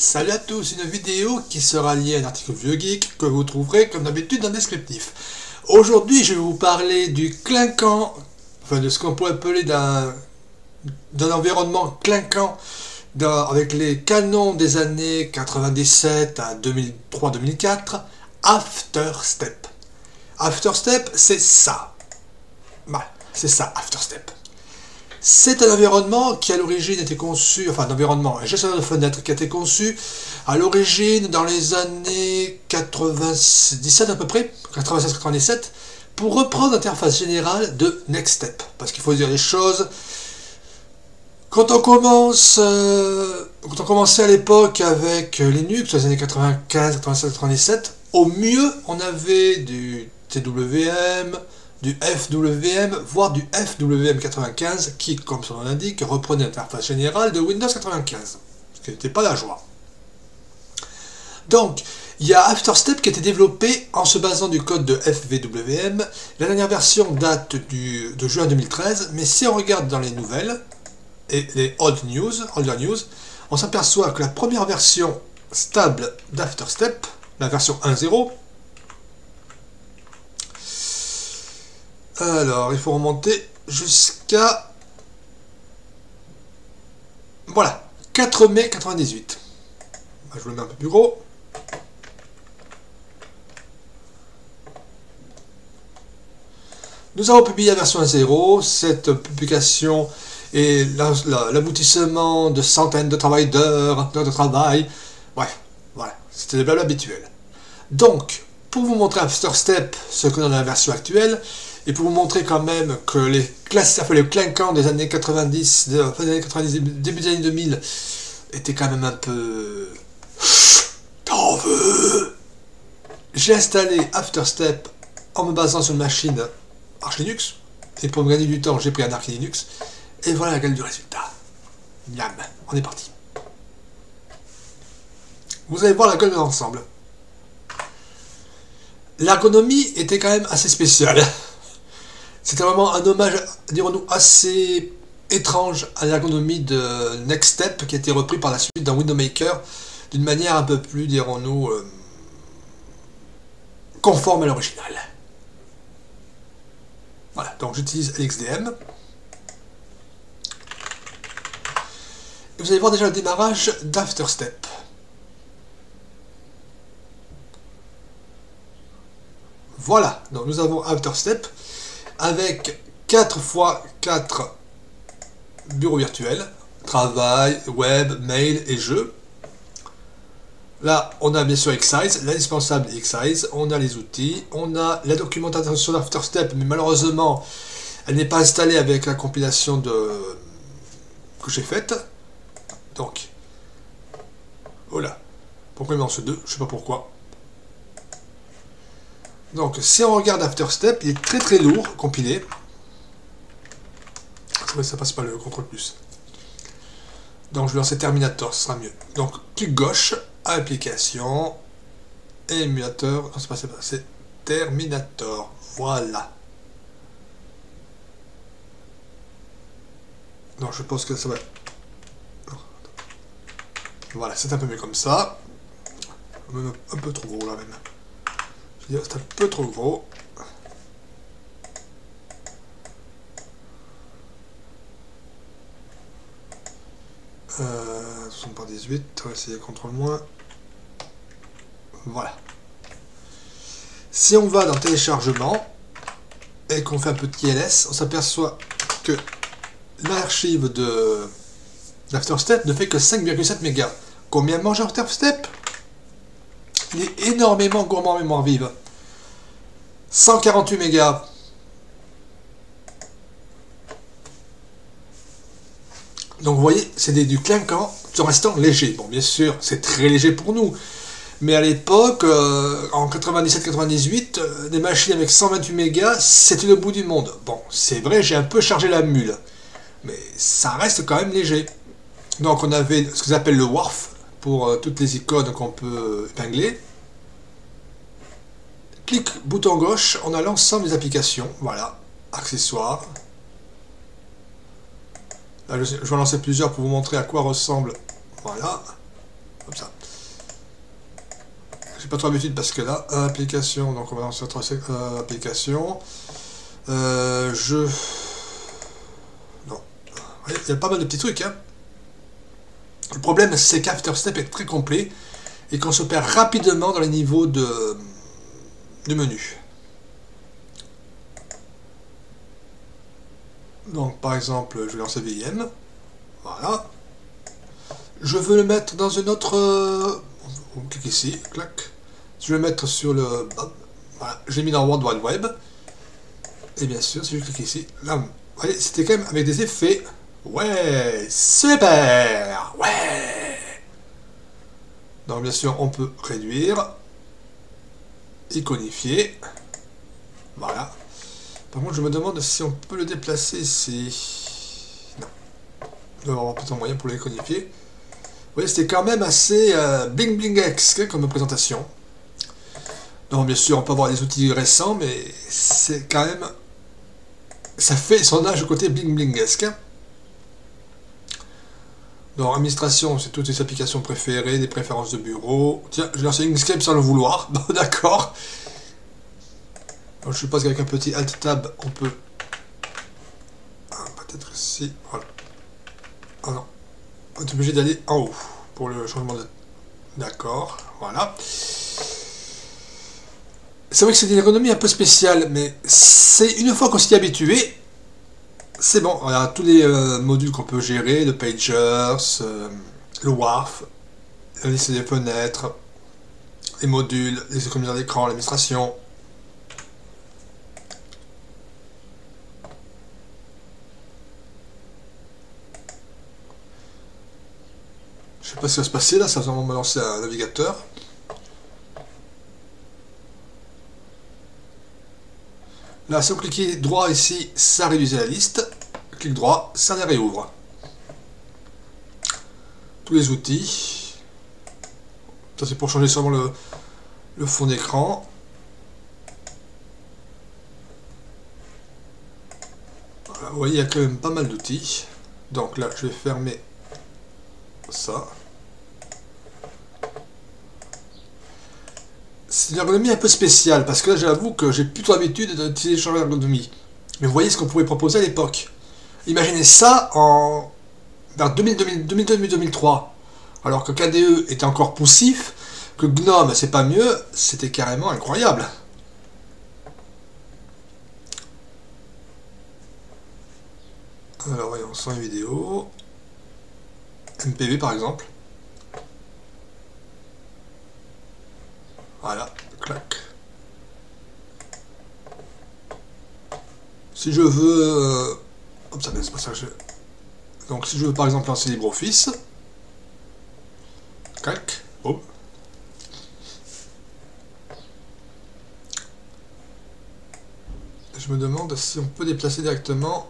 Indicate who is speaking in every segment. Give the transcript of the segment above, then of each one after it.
Speaker 1: Salut à tous, une vidéo qui sera liée à un article Vieux Geek que vous trouverez comme d'habitude dans le descriptif. Aujourd'hui, je vais vous parler du clinquant, enfin de ce qu'on pourrait appeler d'un environnement clinquant avec les canons des années 97 à 2003-2004, After Step. After Step, c'est ça. C'est ça, After Step. C'est un environnement qui à l'origine était conçu, enfin un environnement, un gestionnaire de fenêtres qui a été conçu à l'origine dans les années 97 à peu près, 96-97, pour reprendre l'interface générale de Nextstep. Parce qu'il faut dire les choses. Quand on commence, euh, quand on commençait à l'époque avec Linux, les années 95, 96, 97, au mieux on avait du TWM, du FWM, voire du FWM95, qui, comme son nom l'indique, reprenait l'interface générale de Windows 95, ce qui n'était pas la joie. Donc, il y a AfterStep qui a été développé en se basant du code de FWM. La dernière version date du, de juin 2013, mais si on regarde dans les nouvelles et les old news, news, on s'aperçoit que la première version stable d'AfterStep, la version 1.0, Alors, il faut remonter jusqu'à... Voilà, 4 mai 98. Je vous le mets un peu plus gros. Nous avons publié la version 0. Cette publication est l'aboutissement de centaines de travail d'heures, de travail. Bref, voilà, c'était le blabla habituel. Donc, pour vous montrer After Step, ce que dans la version actuelle, et pour vous montrer quand même que les classes, enfin, les clinquants des années 90, de, fin des années 90, début des années 2000, étaient quand même un peu... T'en veux J'ai installé AfterStep en me basant sur une machine Arch Linux, et pour me gagner du temps, j'ai pris un Arch Linux, et voilà la gueule du résultat. Miam, on est parti. Vous allez voir la gueule de l'ensemble. L'ergonomie était quand même assez spéciale. C'était vraiment un hommage, dirons-nous, assez étrange à l'ergonomie de Next Step qui a été repris par la suite dans Window Maker d'une manière un peu plus, dirons-nous, euh, conforme à l'original. Voilà, donc j'utilise LXDM. Vous allez voir déjà le démarrage d'AfterStep. Voilà, donc nous avons AfterStep avec 4 fois 4 bureaux virtuels, travail, web, mail et jeux. Là, on a bien sûr Xsize, l'indispensable Xsize, on a les outils, on a la documentation d'AfterStep, mais malheureusement, elle n'est pas installée avec la compilation de... que j'ai faite. Donc, voilà. Pourquoi il ce 2 Je sais pas pourquoi. Donc, si on regarde After Step, il est très très lourd, compilé. Ça passe pas le contrôle plus. Donc, je vais lancer Terminator, ce sera mieux. Donc, clic gauche, application, émulateur. Non, c'est pas ça, c'est Terminator. Voilà. Donc, je pense que ça va. Voilà, c'est un peu mieux comme ça. Un peu trop gros là même c'est un peu trop gros. Euh, 60 par 18, on va essayer contrôle moins. Voilà. Si on va dans téléchargement et qu'on fait un petit ls, on s'aperçoit que l'archive de d'AfterStep ne fait que 5,7 mégas. Combien mange AfterStep il est énormément gourmand mémoire vive. 148 mégas. Donc vous voyez, c'est du clinquant tout en restant léger. Bon, bien sûr, c'est très léger pour nous. Mais à l'époque, euh, en 97-98, euh, des machines avec 128 mégas, c'était le bout du monde. Bon, c'est vrai, j'ai un peu chargé la mule. Mais ça reste quand même léger. Donc on avait ce qu'ils appellent le WARF, pour euh, toutes les icônes qu'on peut épingler. Clic bouton gauche, on a l'ensemble des applications. Voilà, accessoires. je vais en lancer plusieurs pour vous montrer à quoi ressemble. Voilà. comme ça. J'ai pas trop l'habitude parce que là, application, donc on va lancer notre euh, application. Euh, je... Non. Il y a pas mal de petits trucs, hein. Le problème, c'est qu'AfterStep est très complet et qu'on se perd rapidement dans les niveaux de, menu. Donc, par exemple, je vais lancer VIM. Voilà. Je veux le mettre dans une autre... Euh, on clique ici, clac. Je vais le mettre sur le... Voilà, j'ai mis dans World Wide Web. Et bien sûr, si je clique ici, là, vous voyez, c'était quand même avec des effets. Ouais, super Ouais Donc bien sûr, on peut réduire, iconifier. Voilà. Par contre, je me demande si on peut le déplacer ici. Non. Il doit avoir peut-être un moyen pour l'iconifier. Vous voyez, c'était quand même assez euh, bling bling X comme présentation. Donc bien sûr, on peut avoir des outils récents, mais c'est quand même... Ça fait son âge côté bling blingesque. Donc administration, c'est toutes les applications préférées, des préférences de bureau. Tiens, j'ai lancé Inkscape sans le vouloir. Bon, d'accord. Je suppose qu'avec un petit Alt Tab, on peut... Ah, peut-être ici, voilà. Ah non. On est obligé d'aller en haut pour le changement de... D'accord, voilà. C'est vrai que c'est une ergonomie un peu spéciale, mais c'est une fois qu'on s'y est habitué, c'est bon. On a tous les euh, modules qu'on peut gérer, le Pagers, euh, le WARF, la liste des fenêtres, les modules, les économies d'écran, l'administration, Je sais pas ce qui va se passer là, ça va me lancer un navigateur. Là, si on clique droit ici, ça réduit la liste. Clic droit, ça la réouvre. Tous les outils. Ça, c'est pour changer seulement le, le fond d'écran. vous voyez, il y a quand même pas mal d'outils. Donc là, je vais fermer ça. C'est une ergonomie un peu spéciale, parce que là j'avoue que j'ai plutôt l'habitude d'utiliser le changement d'ergonomie. Mais vous voyez ce qu'on pouvait proposer à l'époque. Imaginez ça en vers 2002-2003, alors que KDE était encore poussif, que GNOME c'est pas mieux, c'était carrément incroyable. Alors voyons, sans vidéo. MPV par exemple. Voilà, clac. Si je veux... Euh, hop, ça c'est pas ça que je... Donc si je veux par exemple lancer LibreOffice, clac, hop. Je me demande si on peut déplacer directement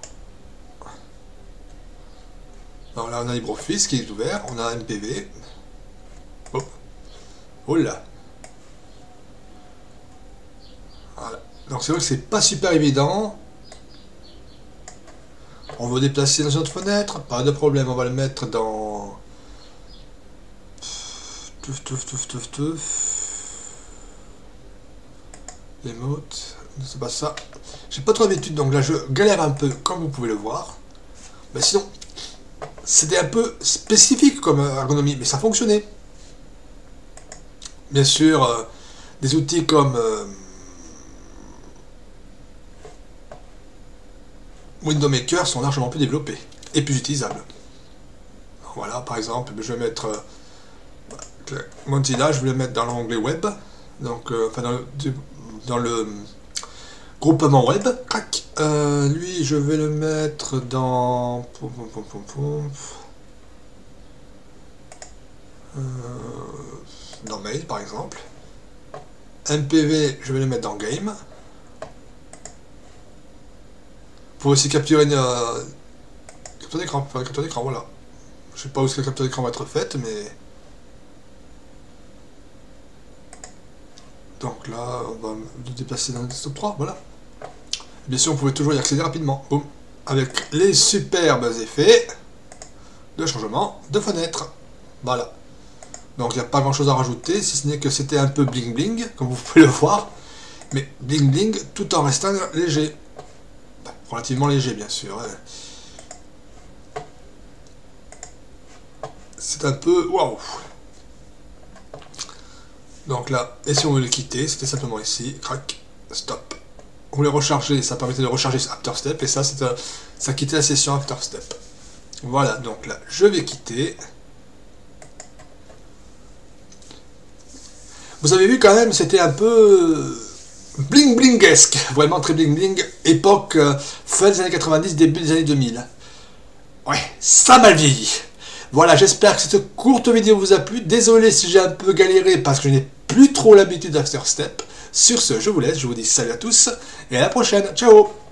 Speaker 1: alors là, on a LibreOffice qui est ouvert, on a MPV. Oh, oh là Voilà. Donc c'est vrai que c'est pas super évident. On veut déplacer dans une autre fenêtre, pas de problème, on va le mettre dans... Touf, touf, touf, touf, touf. C'est pas ça. J'ai pas trop d'habitude, donc là je galère un peu, comme vous pouvez le voir. Mais sinon, c'était un peu spécifique comme ergonomie, mais ça fonctionnait. Bien sûr, euh, des outils comme euh, Window Maker sont largement plus développés et plus utilisables. Voilà, par exemple, je vais mettre euh, je vais le mettre dans l'onglet web, donc enfin dans le groupement web, crac. Euh, lui, je vais le mettre dans... Euh, dans mail, par exemple. MPV, je vais le mettre dans game. Pour aussi capturer une... Euh, capture d'écran, faire capture d'écran, voilà. Je sais pas où est-ce que la capture d'écran va être faite, mais... Donc là, on va le déplacer dans le desktop 3, voilà. Bien sûr, on pouvait toujours y accéder rapidement. Avec les superbes effets de changement de fenêtre. Voilà. Donc il n'y a pas grand chose à rajouter, si ce n'est que c'était un peu bling bling, comme vous pouvez le voir. Mais bling bling tout en restant léger. Relativement léger bien sûr. C'est un peu... Waouh Donc là, et si on veut le quitter, c'était simplement ici, crac, stop. On voulait recharger, ça permettait de recharger After Step, et ça, ça quittait la session After Step. Voilà, donc là, je vais quitter. Vous avez vu quand même, c'était un peu bling blingesque, vraiment très bling bling, époque euh, fin des années 90, début des années 2000. Ouais, ça m'a vieilli. Voilà, j'espère que cette courte vidéo vous a plu. Désolé si j'ai un peu galéré parce que je n'ai plus trop l'habitude d'After Step. Sur ce, je vous laisse, je vous dis salut à tous et à la prochaine. Ciao